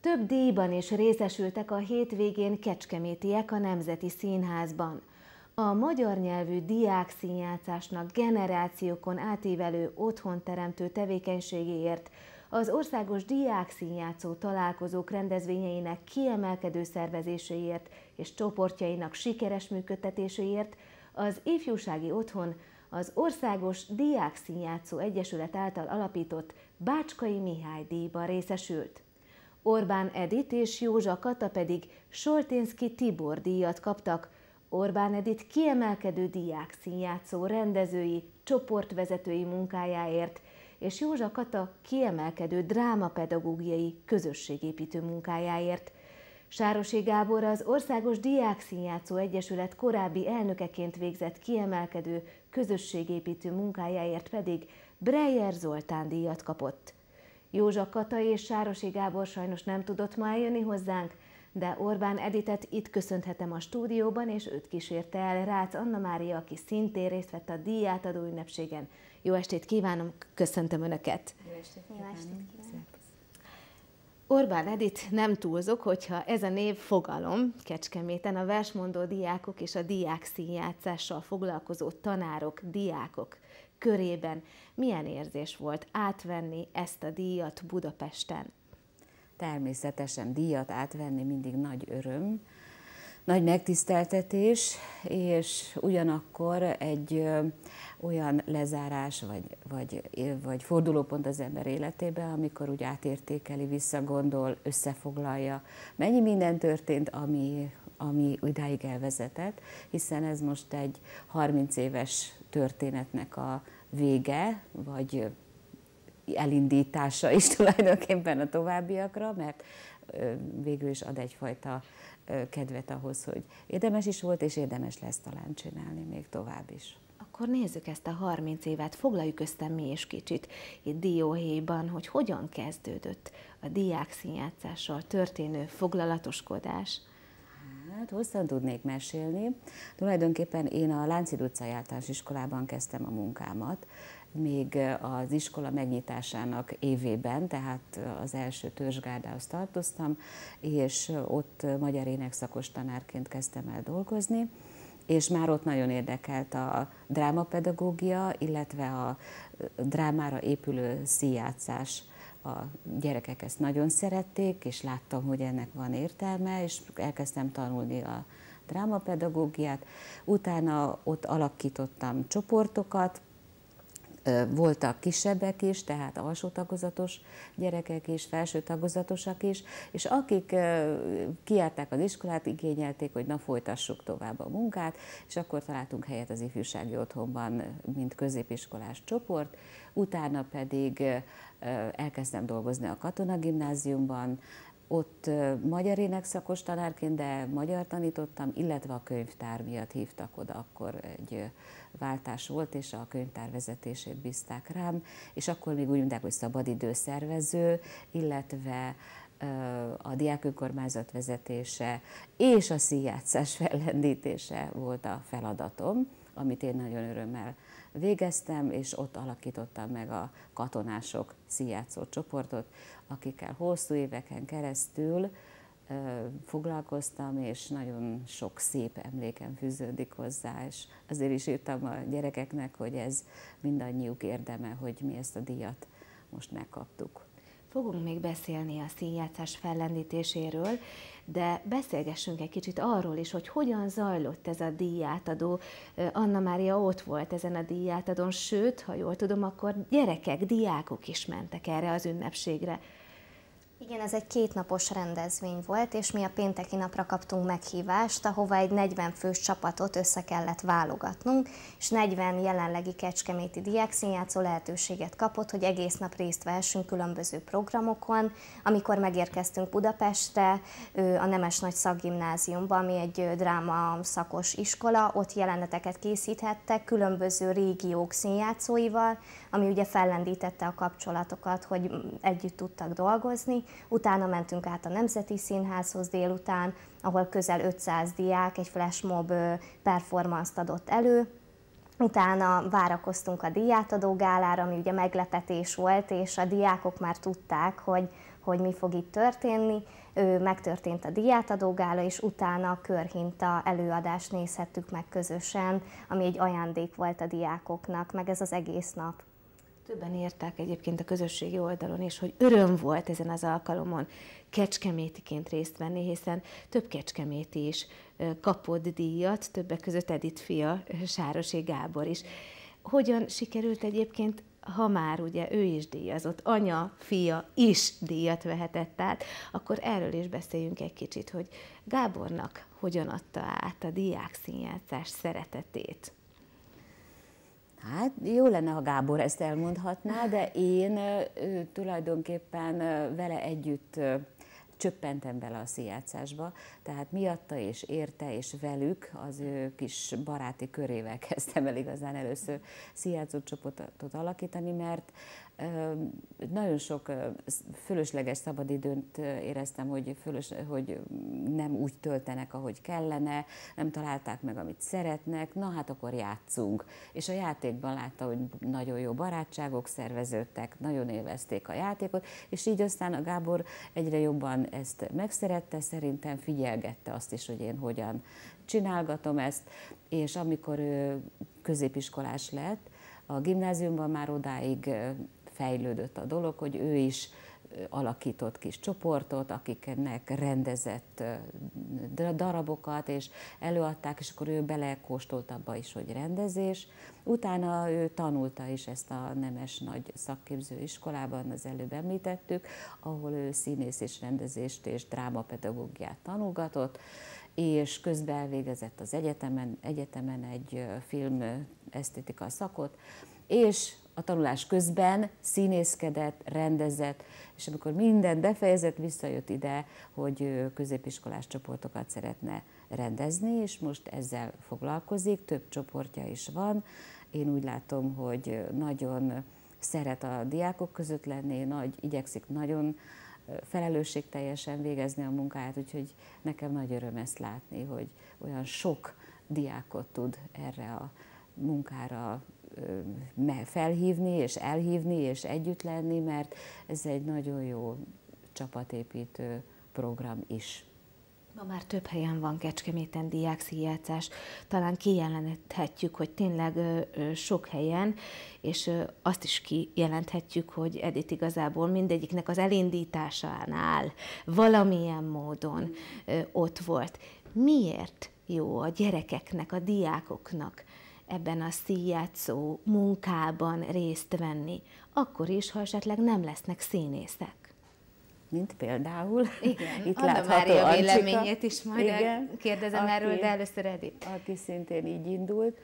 Több díjban is részesültek a hétvégén kecskemétiek a Nemzeti Színházban. A magyar nyelvű diák színjátszásnak generációkon átívelő otthonteremtő tevékenységéért az országos diák színjátszó találkozók rendezvényeinek kiemelkedő szervezéséért és csoportjainak sikeres működtetéséért az Ifjúsági Otthon az Országos Diák Színjátszó Egyesület által alapított Bácskai Mihály díjban részesült. Orbán Edit és Józsa Kata pedig Solténszki Tibor díjat kaptak, Orbán Edit kiemelkedő diák színjátszó rendezői, csoportvezetői munkájáért, és Józsa Kata kiemelkedő drámapedagógiai közösségépítő munkájáért. Sárosi Gábor az Országos Diák Színjátszó Egyesület korábbi elnökeként végzett kiemelkedő közösségépítő munkájáért pedig Breyer Zoltán díjat kapott. Józsa Kata és Sárosi Gábor sajnos nem tudott ma eljönni hozzánk, de Orbán Editet itt köszönhetem a stúdióban, és őt kísérte el Rácz Anna Mária, aki szintén részt vett a díjátadó ünnepségen. Jó estét kívánom, köszöntöm Önöket! Jó estét Jó estét kívánok! Orbán Edit nem túlzok, hogyha ez a név fogalom Kecskeméten a versmondó diákok és a diák színjátszással foglalkozó tanárok, diákok körében milyen érzés volt átvenni ezt a díjat Budapesten? Természetesen díjat átvenni mindig nagy öröm, nagy megtiszteltetés, és ugyanakkor egy olyan lezárás, vagy, vagy, vagy fordulópont az ember életében, amikor úgy átértékeli, visszagondol, összefoglalja, mennyi minden történt, ami, ami idáig elvezetett, hiszen ez most egy 30 éves történetnek a vége, vagy elindítása is tulajdonképpen a továbbiakra, mert végül is ad egyfajta kedvet ahhoz, hogy érdemes is volt, és érdemes lesz talán csinálni még tovább is. Akkor nézzük ezt a 30 évet, foglaljuk össze mi is kicsit itt Dióhéjban, hogy hogyan kezdődött a diák színjátszással történő foglalatoskodás. Hát hosszan tudnék mesélni. Tulajdonképpen én a Láncid utcai általános iskolában kezdtem a munkámat, még az iskola megnyitásának évében, tehát az első törzsgárdához tartoztam, és ott magyar énekszakos tanárként kezdtem el dolgozni, és már ott nagyon érdekelt a drámapedagógia, illetve a drámára épülő színjátszás a gyerekek ezt nagyon szerették, és láttam, hogy ennek van értelme, és elkezdtem tanulni a drámapedagógiát. Utána ott alakítottam csoportokat, voltak kisebbek is, tehát alsó tagozatos gyerekek is, felső tagozatosak is, és akik kiárták az iskolát, igényelték, hogy na folytassuk tovább a munkát, és akkor találtunk helyet az ifjúsági otthonban, mint középiskolás csoport, utána pedig elkezdtem dolgozni a Katona gimnáziumban, ott magyar énekszakos tanárként, de magyar tanítottam, illetve a könyvtár miatt hívtak oda, akkor egy váltás volt, és a könyvtár vezetését bízták rám, és akkor még úgy mondták, hogy szabadidőszervező, illetve a diák önkormányzat vezetése és a színjátszás fellendítése volt a feladatom, amit én nagyon örömmel végeztem, és ott alakítottam meg a katonások színjátszó csoportot, akikkel hosszú éveken keresztül foglalkoztam, és nagyon sok szép emlékem fűződik hozzá, és azért is írtam a gyerekeknek, hogy ez mindannyiuk érdeme, hogy mi ezt a díjat most megkaptuk. Fogunk még beszélni a színjátszás fellendítéséről, de beszélgessünk egy kicsit arról is, hogy hogyan zajlott ez a díjátadó. Anna Mária ott volt ezen a díjátadón, sőt, ha jól tudom, akkor gyerekek, diákok is mentek erre az ünnepségre. Igen, ez egy kétnapos rendezvény volt, és mi a pénteki napra kaptunk meghívást, ahova egy 40 fős csapatot össze kellett válogatnunk, és 40 jelenlegi kecskeméti diák színjátszó lehetőséget kapott, hogy egész nap részt vehessünk különböző programokon. Amikor megérkeztünk Budapestre, a Nemes Nagy Szakgimnáziumba, ami egy dráma szakos iskola, ott jeleneteket készíthettek különböző régiók színjátszóival, ami ugye fellendítette a kapcsolatokat, hogy együtt tudtak dolgozni. Utána mentünk át a Nemzeti Színházhoz délután, ahol közel 500 diák egy flashmob performance adott elő, Utána várakoztunk a díjátadó gálára, ami ugye meglepetés volt, és a diákok már tudták, hogy hogy mi fog itt történni. Ő megtörtént a diátadógála, és utána a körhinta előadást nézhettük meg közösen, ami egy ajándék volt a diákoknak, meg ez az egész nap. Többen írták egyébként a közösségi oldalon is, hogy öröm volt ezen az alkalomon kecskemétiként részt venni, hiszen több kecskeméti is kapott díjat, többek között Edith fia, Sárosé Gábor is. Hogyan sikerült egyébként ha már ugye ő is díjazott, anya, fia is díjat vehetett át, akkor erről is beszéljünk egy kicsit, hogy Gábornak hogyan adta át a diák színjátszás szeretetét. Hát jó lenne, ha Gábor ezt elmondhatná, de én tulajdonképpen vele együtt csöppentem bele a színjátszásba, tehát miatta és érte és velük az ő kis baráti körével kezdtem el igazán először színjátszó csoportot alakítani, mert nagyon sok fölösleges szabadidőnt éreztem, hogy, fölös, hogy nem úgy töltenek, ahogy kellene, nem találták meg, amit szeretnek, na hát akkor játszunk. És a játékban látta, hogy nagyon jó barátságok szerveződtek, nagyon élvezték a játékot, és így aztán a Gábor egyre jobban ezt megszerette, szerintem figyelgette azt is, hogy én hogyan csinálgatom ezt, és amikor ő középiskolás lett, a gimnáziumban már odáig fejlődött a dolog, hogy ő is alakított kis csoportot, akiknek rendezett darabokat, és előadták, és akkor ő belekóstolt abba is, hogy rendezés. Utána ő tanulta is ezt a nemes nagy szakképző iskolában, az előbb említettük, ahol ő színész és rendezést és drámapedagógiát tanulgatott, és közben elvégezett az egyetemen, egyetemen egy film esztétika szakot, és a tanulás közben színészkedett, rendezett, és amikor minden befejezett, visszajött ide, hogy középiskolás csoportokat szeretne rendezni, és most ezzel foglalkozik, több csoportja is van. Én úgy látom, hogy nagyon szeret a diákok között lenni, nagy, igyekszik nagyon felelősségteljesen végezni a munkáját, úgyhogy nekem nagy öröm ezt látni, hogy olyan sok diákot tud erre a munkára felhívni, és elhívni, és együtt lenni, mert ez egy nagyon jó csapatépítő program is. Ma már több helyen van Kecskeméten diákszíjátszás. Talán kijelenthetjük, hogy tényleg sok helyen, és azt is kijelenthetjük, hogy Edith igazából mindegyiknek az elindításánál valamilyen módon ott volt. Miért jó a gyerekeknek, a diákoknak ebben a színjátszó munkában részt venni, akkor is, ha esetleg nem lesznek színészek. Mint például. Igen, Itt Anna Mária véleményét is majd Igen, kérdezem aki, erről, de először Edith. Aki szintén így indult.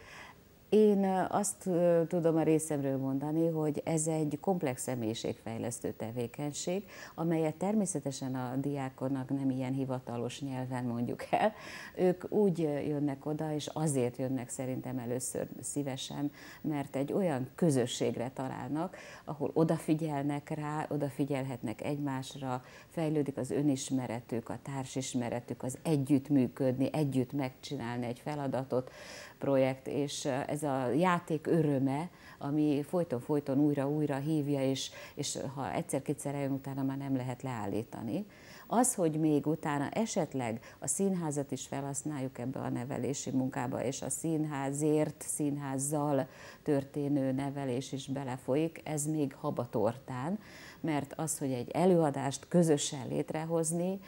Én azt tudom a részemről mondani, hogy ez egy komplex személyiségfejlesztő tevékenység, amelyet természetesen a diákonnak nem ilyen hivatalos nyelven mondjuk el. Ők úgy jönnek oda, és azért jönnek szerintem először szívesen, mert egy olyan közösségre találnak, ahol odafigyelnek rá, odafigyelhetnek egymásra, fejlődik az önismeretük, a társismeretük, az együttműködni, együtt megcsinálni egy feladatot, projekt, és ez a játék öröme, ami folyton-folyton újra-újra hívja, és, és ha egyszer-kétszer eljön, utána már nem lehet leállítani. Az, hogy még utána esetleg a színházat is felhasználjuk ebbe a nevelési munkába, és a színházért, színházzal történő nevelés is belefolyik, ez még habatortán, mert az, hogy egy előadást közösen létrehozni,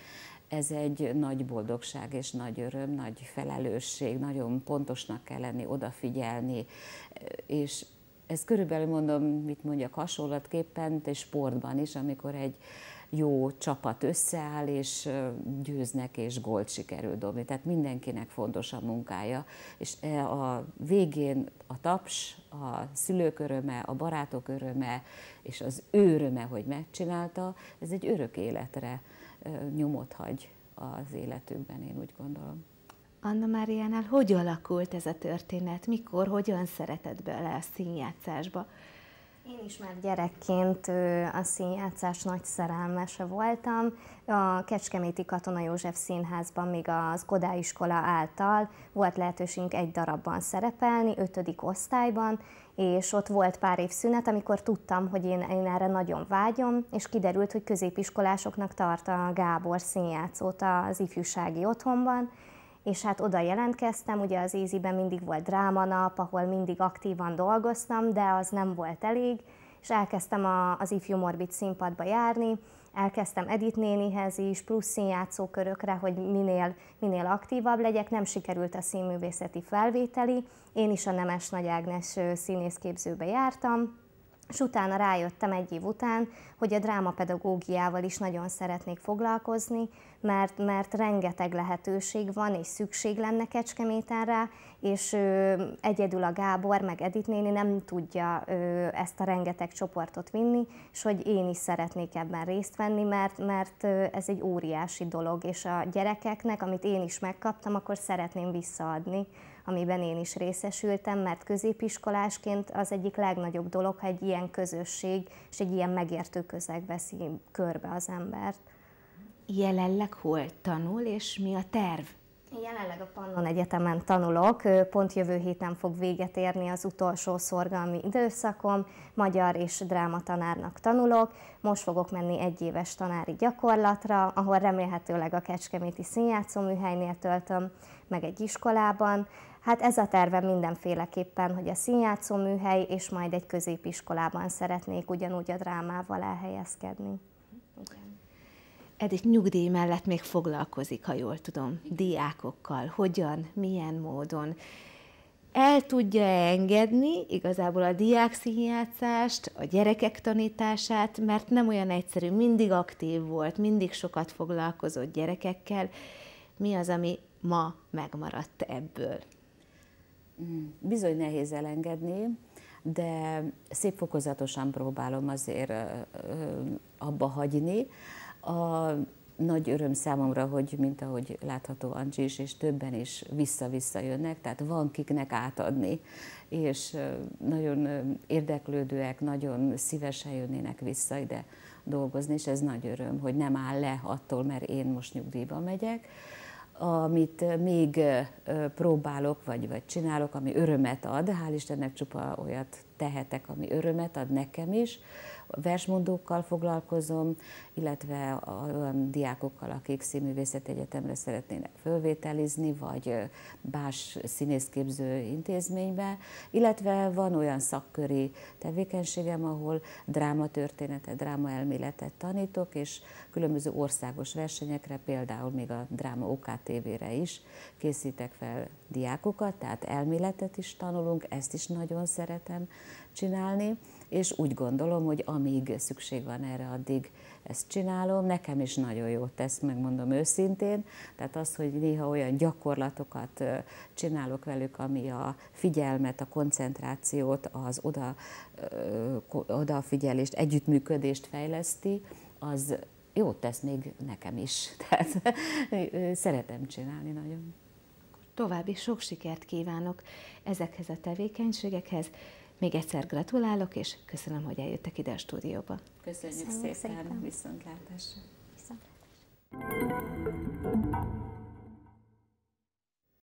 ez egy nagy boldogság és nagy öröm, nagy felelősség, nagyon pontosnak kell lenni, odafigyelni, és ez körülbelül mondom, mit mondjak, hasonlatképpen, és sportban is, amikor egy jó csapat összeáll, és győznek, és gólt sikerül dobni. Tehát mindenkinek fontos a munkája, és e, a végén a taps, a szülők öröme, a barátok öröme, és az ő öröme, hogy megcsinálta, ez egy örök életre nyomot hagy az életükben, én úgy gondolom. Anna Máriánál hogy alakult ez a történet? Mikor, hogyan szeretett bele a színjátszásba? Én is már gyerekként a színjátszás nagy szerelmese voltam. A Kecskeméti Katona József Színházban még az Kodály iskola által volt lehetőségünk egy darabban szerepelni, ötödik osztályban, és ott volt pár év szünet, amikor tudtam, hogy én, én erre nagyon vágyom, és kiderült, hogy középiskolásoknak tart a Gábor színjátszót az ifjúsági otthonban, és hát oda jelentkeztem, ugye az Éziben mindig volt drámanap, ahol mindig aktívan dolgoztam, de az nem volt elég, és elkezdtem a, az ifjú morbid színpadba járni, elkezdtem Edith nénihez is, plusz színjátszókörökre, hogy minél, minél aktívabb legyek, nem sikerült a színművészeti felvételi, én is a Nemes Nagy Ágnes színészképzőbe jártam, és utána rájöttem egy év után, hogy a drámapedagógiával is nagyon szeretnék foglalkozni, mert, mert rengeteg lehetőség van, és szükség lenne Kecskeméten rá, és ö, egyedül a Gábor, meg Edith néni nem tudja ö, ezt a rengeteg csoportot vinni, és hogy én is szeretnék ebben részt venni, mert, mert ö, ez egy óriási dolog, és a gyerekeknek, amit én is megkaptam, akkor szeretném visszaadni amiben én is részesültem, mert középiskolásként az egyik legnagyobb dolog, ha egy ilyen közösség és egy ilyen megértő közeg veszi körbe az embert. Jelenleg hol tanul, és mi a terv? Jelenleg a Pannon Egyetemen tanulok, pont jövő héten fog véget érni az utolsó szorgalmi időszakom, magyar és drámatanárnak tanulok, most fogok menni egy éves tanári gyakorlatra, ahol remélhetőleg a Kecskeméti Színjátszóműhelynél töltöm, meg egy iskolában. Hát ez a tervem mindenféleképpen, hogy a színjátszóműhely és majd egy középiskolában szeretnék ugyanúgy a drámával elhelyezkedni. Edith nyugdíj mellett még foglalkozik, ha jól tudom, diákokkal. Hogyan, milyen módon? El tudja engedni igazából a diák színjátszást, a gyerekek tanítását, mert nem olyan egyszerű, mindig aktív volt, mindig sokat foglalkozott gyerekekkel. Mi az, ami ma megmaradt ebből? Bizony nehéz elengedni, de szép fokozatosan próbálom azért abba hagyni. A nagy öröm számomra, hogy mint ahogy látható Ancsi is, és többen is vissza-vissza jönnek, tehát van kiknek átadni, és nagyon érdeklődőek, nagyon szívesen jönnének vissza ide dolgozni, és ez nagy öröm, hogy nem áll le attól, mert én most nyugdíjba megyek, amit még próbálok, vagy, vagy csinálok, ami örömet ad, hál' Istennek csupa olyat tehetek, ami örömet ad nekem is, versmondókkal foglalkozom, illetve olyan diákokkal, akik Színművészeti Egyetemre szeretnének fölvételizni, vagy más színészképző intézménybe, illetve van olyan szakköri tevékenységem, ahol drámatörténetet, drámaelméletet tanítok, és különböző országos versenyekre, például még a Dráma OKTV-re is készítek fel diákokat, tehát elméletet is tanulunk, ezt is nagyon szeretem csinálni, és úgy gondolom, hogy amíg szükség van erre, addig ezt csinálom. Nekem is nagyon jót tesz, megmondom őszintén. Tehát az, hogy néha olyan gyakorlatokat csinálok velük, ami a figyelmet, a koncentrációt, az oda, odafigyelést, együttműködést fejleszti, az jót tesz még nekem is. Tehát szeretem csinálni nagyon. További sok sikert kívánok ezekhez a tevékenységekhez. Még egyszer gratulálok, és köszönöm, hogy eljöttek ide a stúdióba. Köszönjük, Köszönjük szépen, szépen. viszontlátásra. viszontlátásra.